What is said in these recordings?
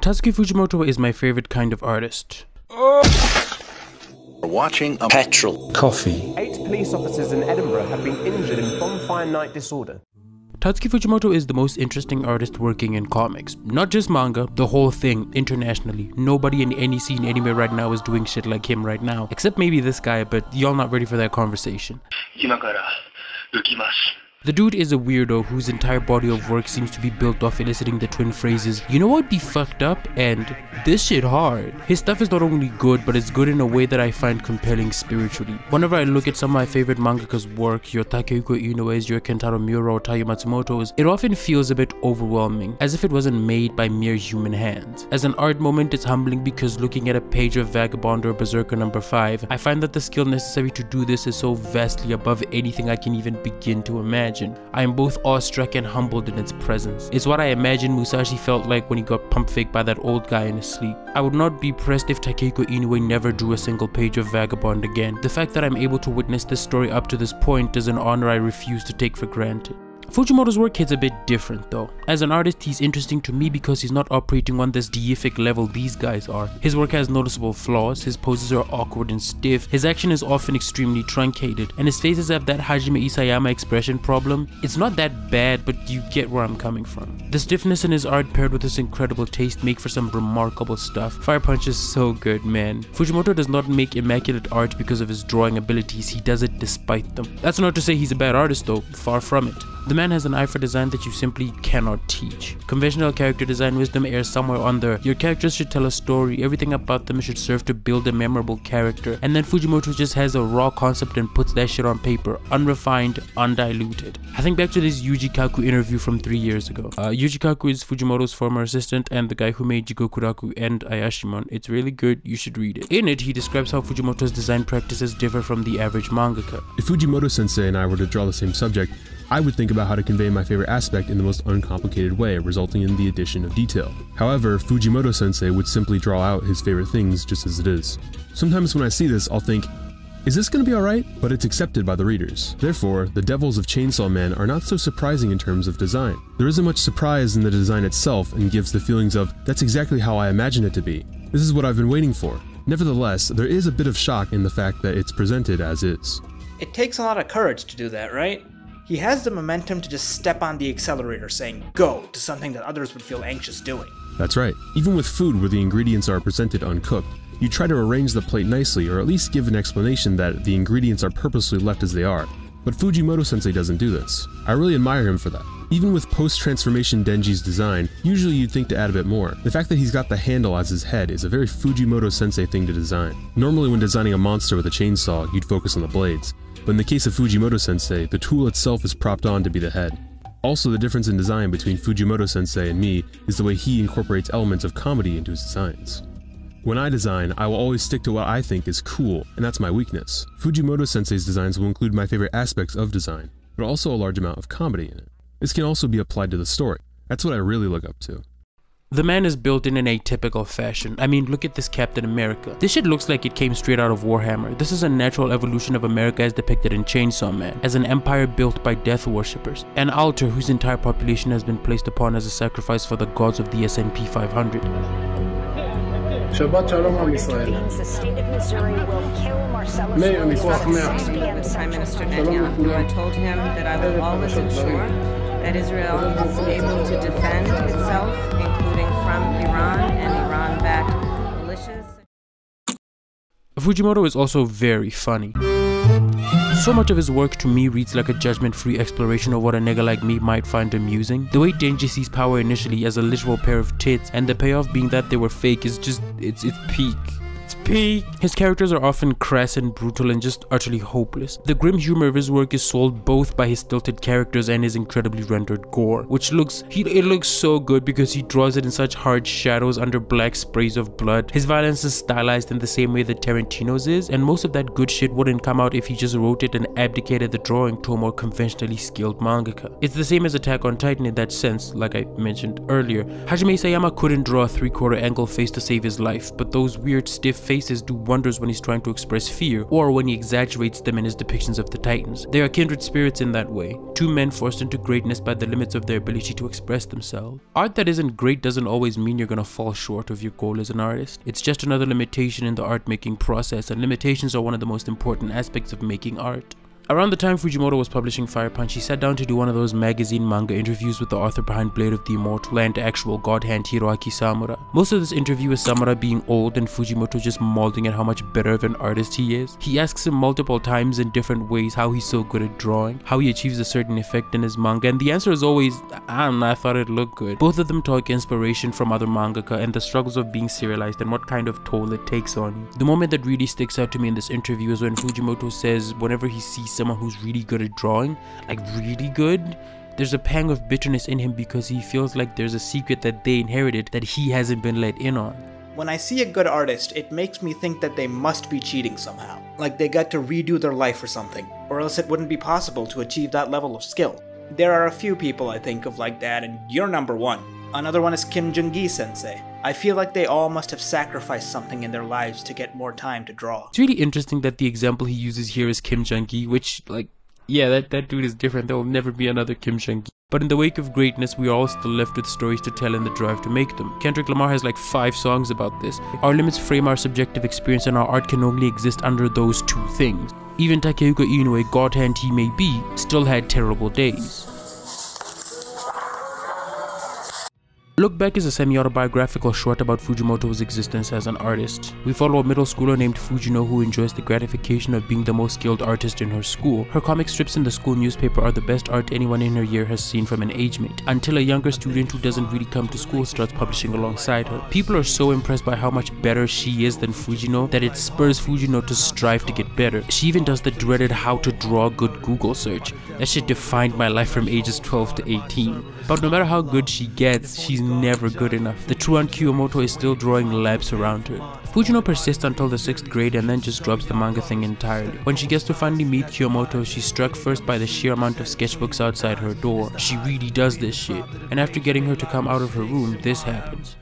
Tatsuki Fujimoto is my favorite kind of artist. Watching a petrol Coffee. Eight police officers in Edinburgh have been injured in bonfire night disorder. Tatsuki Fujimoto is the most interesting artist working in comics. Not just manga, the whole thing, internationally. Nobody in any scene anywhere right now is doing shit like him right now. Except maybe this guy, but y'all not ready for that conversation. The dude is a weirdo whose entire body of work seems to be built off eliciting the twin phrases, you know what be fucked up and this shit hard. His stuff is not only good, but it's good in a way that I find compelling spiritually. Whenever I look at some of my favorite mangaka's work, your Takehiko Inoue's, your Kentaro Miura or Taiyo Matsumoto's, it often feels a bit overwhelming, as if it wasn't made by mere human hands. As an art moment, it's humbling because looking at a page of Vagabond or Berserker number 5, I find that the skill necessary to do this is so vastly above anything I can even begin to imagine. I am both awestruck and humbled in its presence. It's what I imagine Musashi felt like when he got pump faked by that old guy in his sleep. I would not be pressed if Takehiko Inoue never drew a single page of Vagabond again. The fact that I'm able to witness this story up to this point is an honor I refuse to take for granted. Fujimoto's work hits a bit different though. As an artist, he's interesting to me because he's not operating on this deific level these guys are. His work has noticeable flaws, his poses are awkward and stiff, his action is often extremely truncated, and his faces have that Hajime Isayama expression problem. It's not that bad, but you get where I'm coming from. The stiffness in his art paired with his incredible taste make for some remarkable stuff. Fire Punch is so good, man. Fujimoto does not make immaculate art because of his drawing abilities, he does it despite them. That's not to say he's a bad artist though, far from it. The man has an eye for design that you simply cannot teach. Conventional character design wisdom airs somewhere on there. Your characters should tell a story, everything about them should serve to build a memorable character, and then Fujimoto just has a raw concept and puts that shit on paper, unrefined, undiluted. I think back to this Yuji Kaku interview from three years ago. Uh, Yuji Kaku is Fujimoto's former assistant and the guy who made Jigokuraku and Ayashimon. It's really good, you should read it. In it, he describes how Fujimoto's design practices differ from the average mangaka. If Fujimoto sensei and I were to draw the same subject, I would think about how to convey my favorite aspect in the most uncomplicated way, resulting in the addition of detail. However, Fujimoto sensei would simply draw out his favorite things just as it is. Sometimes when I see this, I'll think, is this gonna be alright? But it's accepted by the readers. Therefore, the Devils of Chainsaw Man are not so surprising in terms of design. There isn't much surprise in the design itself and gives the feelings of, that's exactly how I imagine it to be. This is what I've been waiting for. Nevertheless, there is a bit of shock in the fact that it's presented as is. It takes a lot of courage to do that, right? He has the momentum to just step on the accelerator saying go to something that others would feel anxious doing. That's right. Even with food where the ingredients are presented uncooked, you try to arrange the plate nicely or at least give an explanation that the ingredients are purposely left as they are. But Fujimoto sensei doesn't do this. I really admire him for that. Even with post-transformation Denji's design, usually you'd think to add a bit more. The fact that he's got the handle as his head is a very Fujimoto sensei thing to design. Normally when designing a monster with a chainsaw, you'd focus on the blades, but in the case of Fujimoto sensei, the tool itself is propped on to be the head. Also, the difference in design between Fujimoto sensei and me is the way he incorporates elements of comedy into his designs. When I design, I will always stick to what I think is cool, and that's my weakness. Fujimoto sensei's designs will include my favorite aspects of design, but also a large amount of comedy in it. This can also be applied to the story. That's what I really look up to. The man is built in an atypical fashion. I mean, look at this Captain America. This shit looks like it came straight out of Warhammer. This is a natural evolution of America as depicted in Chainsaw Man, as an empire built by death worshippers. An altar whose entire population has been placed upon as a sacrifice for the gods of the S&P 500. Shabbat shalom Am Yisrael. The state of Missouri will kill Marcellus Meir, Wallace מכוח at מאה. 6 p.m. Prime Minister Shalom Netanyahu, לכולם. I told him that I will always ensure that Israel is able to defend itself, Iran and Iran-backed militias. Fujimoto is also very funny. So much of his work to me reads like a judgment-free exploration of what a nigga like me might find amusing. The way Denji sees power initially as a literal pair of tits and the payoff being that they were fake is just, it's, it's peak. It's peak. His characters are often crass and brutal and just utterly hopeless. The grim humor of his work is sold both by his stilted characters and his incredibly rendered gore, which looks, he, it looks so good because he draws it in such hard shadows under black sprays of blood. His violence is stylized in the same way that Tarantino's is, and most of that good shit wouldn't come out if he just wrote it and abdicated the drawing to a more conventionally skilled mangaka. It's the same as Attack on Titan in that sense, like I mentioned earlier. Hajime Isayama couldn't draw a three-quarter angle face to save his life, but those weird stiff faces do wonders when he's trying to express fear, or when he exaggerates them in his depictions of the Titans. They are kindred spirits in that way, two men forced into greatness by the limits of their ability to express themselves. Art that isn't great doesn't always mean you're gonna fall short of your goal as an artist. It's just another limitation in the art making process, and limitations are one of the most important aspects of making art. Around the time Fujimoto was publishing Fire Punch, he sat down to do one of those magazine manga interviews with the author behind Blade of the Immortal and actual god hand Hiroaki Samura. Most of this interview is Samura being old and Fujimoto just mauling at how much better of an artist he is. He asks him multiple times in different ways how he's so good at drawing, how he achieves a certain effect in his manga, and the answer is always, I don't know, I thought it looked good. Both of them talk inspiration from other mangaka and the struggles of being serialized and what kind of toll it takes on you. The moment that really sticks out to me in this interview is when Fujimoto says whenever he sees someone who's really good at drawing, like really good, there's a pang of bitterness in him because he feels like there's a secret that they inherited that he hasn't been let in on. When I see a good artist, it makes me think that they must be cheating somehow. Like they got to redo their life or something, or else it wouldn't be possible to achieve that level of skill. There are a few people I think of like that, and you're number one. Another one is Kim Jung-gi sensei. I feel like they all must have sacrificed something in their lives to get more time to draw. It's really interesting that the example he uses here is Kim Jung-gi, which, like, yeah, that, that dude is different. There will never be another Kim Jung-gi. But in the wake of greatness, we are all still left with stories to tell and the drive to make them. Kendrick Lamar has like five songs about this. Our limits frame our subjective experience and our art can only exist under those two things. Even Takehiko Inoue, god hand he may be, still had terrible days. Look Back is a semi-autobiographical short about Fujimoto's existence as an artist. We follow a middle schooler named Fujino who enjoys the gratification of being the most skilled artist in her school. Her comic strips in the school newspaper are the best art anyone in her year has seen from an age mate, until a younger student who doesn't really come to school starts publishing alongside her. People are so impressed by how much better she is than Fujino that it spurs Fujino to strive to get better. She even does the dreaded how to draw good Google search. That shit defined my life from ages 12 to 18. But no matter how good she gets, she's never good enough. The truant Kyomoto is still drawing laps around her. Fujino persists until the 6th grade and then just drops the manga thing entirely. When she gets to finally meet Kyomoto, she's struck first by the sheer amount of sketchbooks outside her door. She really does this shit. And after getting her to come out of her room, this happens.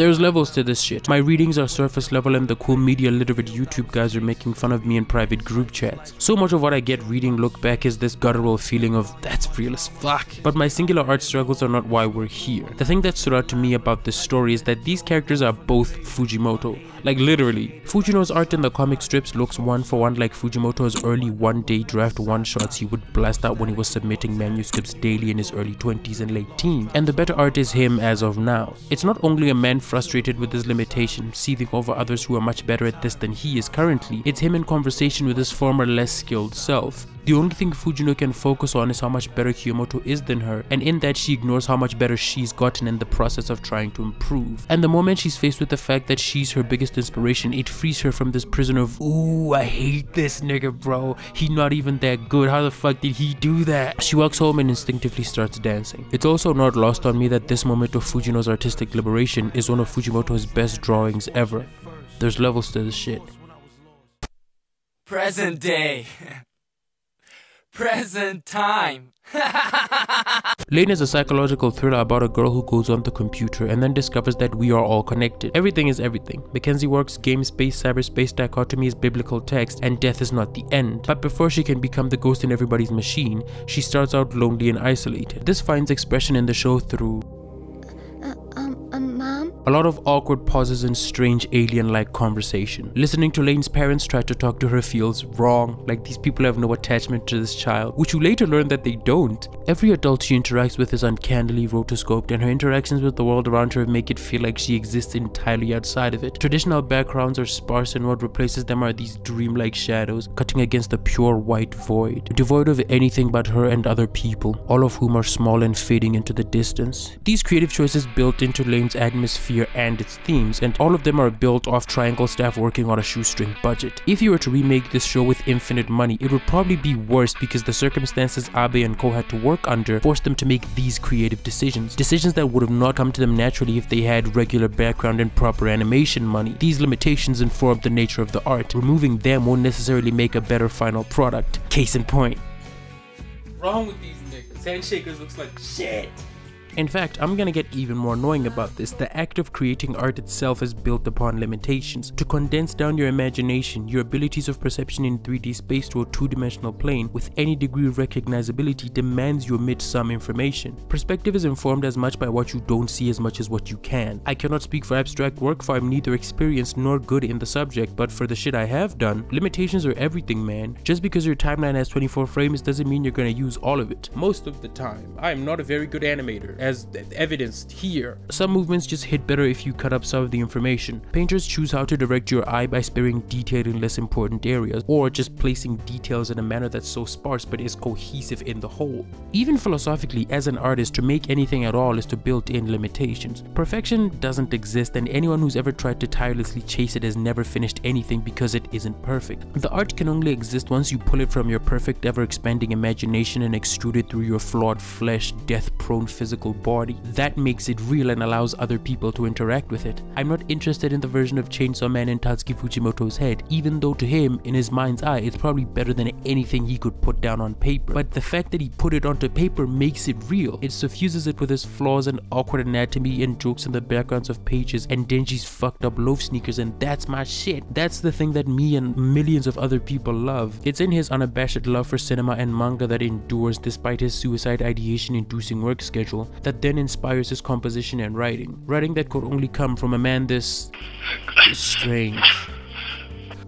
There's levels to this shit. My readings are surface level and the cool media literate YouTube guys are making fun of me in private group chats. So much of what I get reading look back is this guttural feeling of that's real as fuck. But my singular art struggles are not why we're here. The thing that stood out to me about this story is that these characters are both Fujimoto. Like literally. Fujino's art in the comic strips looks one for one like Fujimoto's early one day draft one shots he would blast out when he was submitting manuscripts daily in his early 20s and late teens. And the better art is him as of now. It's not only a man frustrated with his limitations, seething over others who are much better at this than he is currently, it's him in conversation with his former less skilled self. The only thing Fujino can focus on is how much better Kyomoto is than her, and in that she ignores how much better she's gotten in the process of trying to improve. And the moment she's faced with the fact that she's her biggest inspiration, it frees her from this prison of, ooh, I hate this nigga, bro. He not even that good. How the fuck did he do that? She walks home and instinctively starts dancing. It's also not lost on me that this moment of Fujino's artistic liberation is one of Fujimoto's best drawings ever. There's levels to this shit. Present day. Present time. Lain is a psychological thriller about a girl who goes on the computer and then discovers that we are all connected. Everything is everything. McKenzie Wark's game space, cyberspace dichotomy is biblical text, and death is not the end. But before she can become the ghost in everybody's machine, she starts out lonely and isolated. This finds expression in the show through a lot of awkward pauses and strange alien-like conversation. Listening to Lain's parents try to talk to her feels wrong, like these people have no attachment to this child, which you later learn that they don't. Every adult she interacts with is uncannily rotoscoped and her interactions with the world around her make it feel like she exists entirely outside of it. Traditional backgrounds are sparse and what replaces them are these dreamlike shadows cutting against the pure white void, devoid of anything but her and other people, all of whom are small and fading into the distance. These creative choices built into Lain's atmosphere and its themes, and all of them are built off Triangle staff working on a shoestring budget. If you were to remake this show with infinite money, it would probably be worse because the circumstances Abe and Ko had to work under forced them to make these creative decisions. Decisions that would have not come to them naturally if they had regular background and proper animation money. These limitations inform the nature of the art. Removing them won't necessarily make a better final product. Case in point. Wrong with these niggas. Handshakers looks like shit. In fact, I'm gonna get even more annoying about this. The act of creating art itself is built upon limitations. To condense down your imagination, your abilities of perception in 3D space to a two-dimensional plane with any degree of recognizability demands you omit some information. Perspective is informed as much by what you don't see as much as what you can. I cannot speak for abstract work for I'm neither experienced nor good in the subject, but for the shit I have done, limitations are everything man. Just because your timeline has 24 frames doesn't mean you're gonna use all of it. Most of the time, I am not a very good animator, as evidenced here. Some movements just hit better if you cut up some of the information. Painters choose how to direct your eye by sparing detail in less important areas, or just placing details in a manner that's so sparse but is cohesive in the whole. Even philosophically, as an artist, to make anything at all is to build in limitations. Perfection doesn't exist and anyone who's ever tried to tirelessly chase it has never finished anything because it isn't perfect. The art can only exist once you pull it from your perfect ever expanding imagination and extrude it through your flawed flesh, death prone physical body. That makes it real and allows other people to interact with it. I'm not interested in the version of Chainsaw Man in Tatsuki Fujimoto's head, even though to him, in his mind's eye, it's probably better than anything he could put down on paper. But the fact that he put it onto paper makes it real. It suffuses it with his flaws and awkward anatomy and jokes in the backgrounds of pages and Denji's fucked up loaf sneakers and that's my shit. That's the thing that me and millions of other people love. It's in his unabashed love for cinema and manga that endures despite his suicide ideation inducing work schedule that then inspires his composition and writing. Writing that could only come from a man this strange.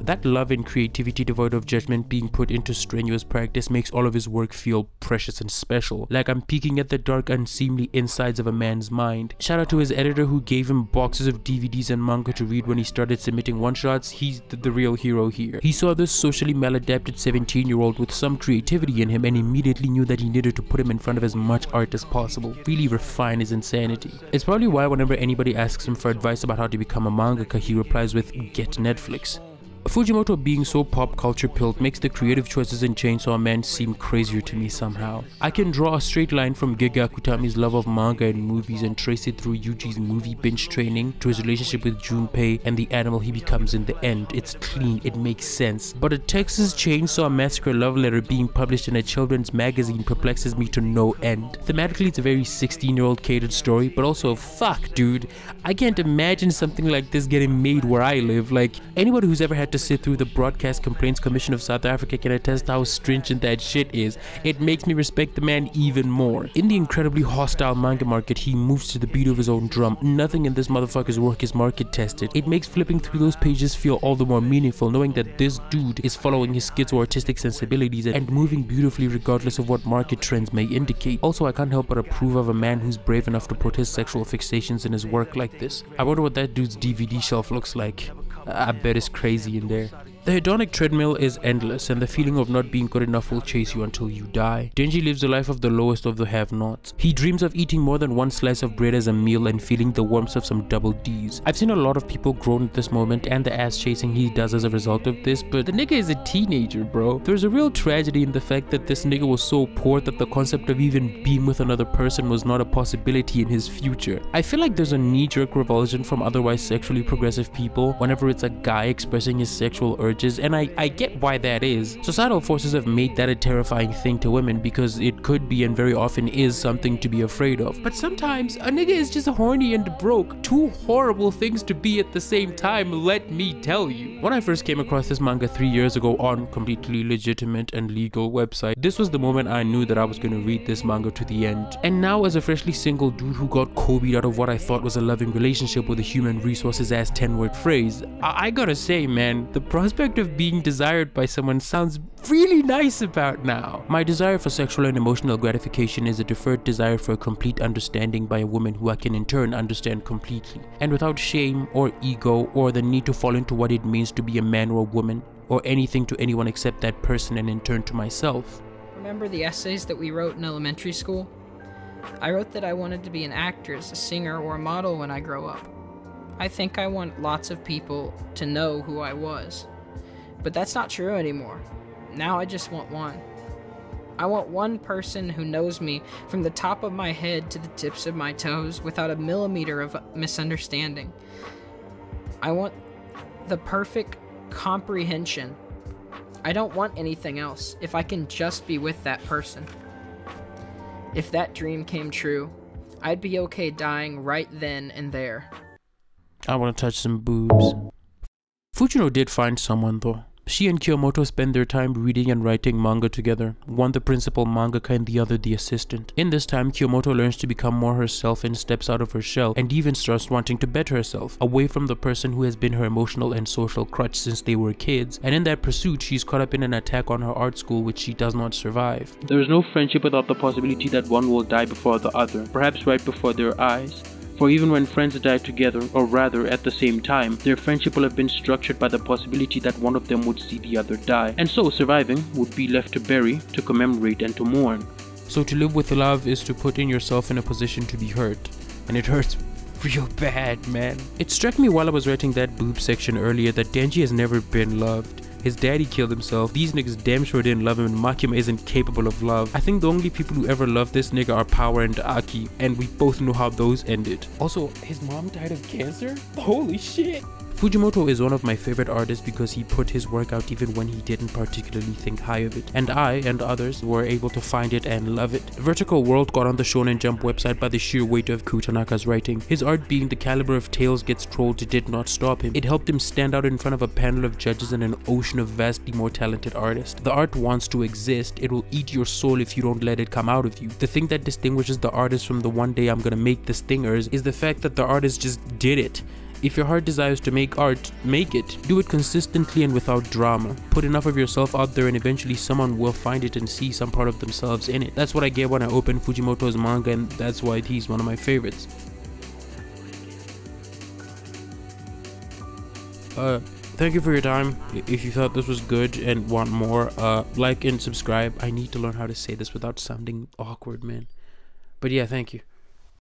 That love and creativity devoid of judgment being put into strenuous practice makes all of his work feel precious and special, like I'm peeking at the dark unseemly insides of a man's mind. Shout out to his editor who gave him boxes of DVDs and manga to read when he started submitting one-shots, he's the, the real hero here. He saw this socially maladapted 17 year old with some creativity in him and immediately knew that he needed to put him in front of as much art as possible, really refine his insanity. It's probably why whenever anybody asks him for advice about how to become a mangaka, he replies with, get Netflix. Fujimoto being so pop culture pilled makes the creative choices in Chainsaw Man seem crazier to me somehow. I can draw a straight line from Gege Akutami's love of manga and movies and trace it through Yuji's movie binge training to his relationship with Junpei and the animal he becomes in the end. It's clean, it makes sense. But a Texas Chainsaw Massacre love letter being published in a children's magazine perplexes me to no end. Thematically, it's a very 16 year old catered story, but also, fuck, dude, I can't imagine something like this getting made where I live. Like, anybody who's ever had to sit through the Broadcast Complaints Commission of South Africa can attest how stringent that shit is. It makes me respect the man even more. In the incredibly hostile manga market, he moves to the beat of his own drum. Nothing in this motherfucker's work is market tested. It makes flipping through those pages feel all the more meaningful knowing that this dude is following his schizo-artistic sensibilities and moving beautifully regardless of what market trends may indicate. Also, I can't help but approve of a man who's brave enough to put his sexual fixations in his work like this. I wonder what that dude's DVD shelf looks like. I bet it's crazy in there. The hedonic treadmill is endless, and the feeling of not being good enough will chase you until you die. Denji lives the life of the lowest of the have-nots. He dreams of eating more than one slice of bread as a meal and feeling the warmth of some double D's. I've seen a lot of people groan at this moment and the ass chasing he does as a result of this, but the nigga is a teenager, bro. There's a real tragedy in the fact that this nigga was so poor that the concept of even being with another person was not a possibility in his future. I feel like there's a knee-jerk revulsion from otherwise sexually progressive people whenever it's a guy expressing his sexual urge urges, and I, I get why that is. Societal forces have made that a terrifying thing to women because it could be and very often is something to be afraid of. But sometimes a nigga is just horny and broke. Two horrible things to be at the same time, let me tell you. When I first came across this manga three years ago on completely legitimate and legal website, this was the moment I knew that I was gonna read this manga to the end. And now as a freshly single dude who got Kobe out of what I thought was a loving relationship with a human resources ass 10 word phrase, I, I gotta say man, the prospect of being desired by someone sounds really nice about now. My desire for sexual and emotional gratification is a deferred desire for a complete understanding by a woman who I can in turn understand completely, and without shame or ego or the need to fall into what it means to be a man or a woman, or anything to anyone except that person and in turn to myself. Remember the essays that we wrote in elementary school? I wrote that I wanted to be an actress, a singer, or a model when I grow up. I think I want lots of people to know who I was. But that's not true anymore. Now I just want one. I want one person who knows me from the top of my head to the tips of my toes without a millimeter of misunderstanding. I want the perfect comprehension. I don't want anything else if I can just be with that person. If that dream came true, I'd be okay dying right then and there. I want to touch some boobs. Fujino did find someone though. She and Kyomoto spend their time reading and writing manga together, one the principal mangaka and the other the assistant. In this time, Kyomoto learns to become more herself and steps out of her shell and even starts wanting to better herself, away from the person who has been her emotional and social crutch since they were kids, and in that pursuit she's caught up in an attack on her art school which she does not survive. There is no friendship without the possibility that one will die before the other, perhaps right before their eyes. For even when friends die together, or rather at the same time, their friendship will have been structured by the possibility that one of them would see the other die, and so surviving would be left to bury, to commemorate, and to mourn. So to live with love is to put in yourself in a position to be hurt, and it hurts real bad, man. It struck me while I was writing that boob section earlier that Denji has never been loved. His daddy killed himself. These niggas damn sure didn't love him and Makima isn't capable of love. I think the only people who ever loved this nigga are Power and Aki and we both know how those ended. Also, his mom died of cancer? Holy shit. Fujimoto is one of my favorite artists because he put his work out even when he didn't particularly think high of it, and I and others were able to find it and love it. Vertical World got on the Shonen Jump website by the sheer weight of Kutanaka's writing. His art being the caliber of Tales Gets Trolled did not stop him. It helped him stand out in front of a panel of judges and an ocean of vastly more talented artists. The art wants to exist, it will eat your soul if you don't let it come out of you. The thing that distinguishes the artist from the one day I'm gonna make the stingers is the fact that the artist just did it. If your heart desires to make art, make it. Do it consistently and without drama. Put enough of yourself out there and eventually someone will find it and see some part of themselves in it. That's what I get when I open Fujimoto's manga and that's why he's one of my favorites. Uh, thank you for your time. If you thought this was good and want more, uh, like and subscribe. I need to learn how to say this without sounding awkward, man. But yeah, thank you.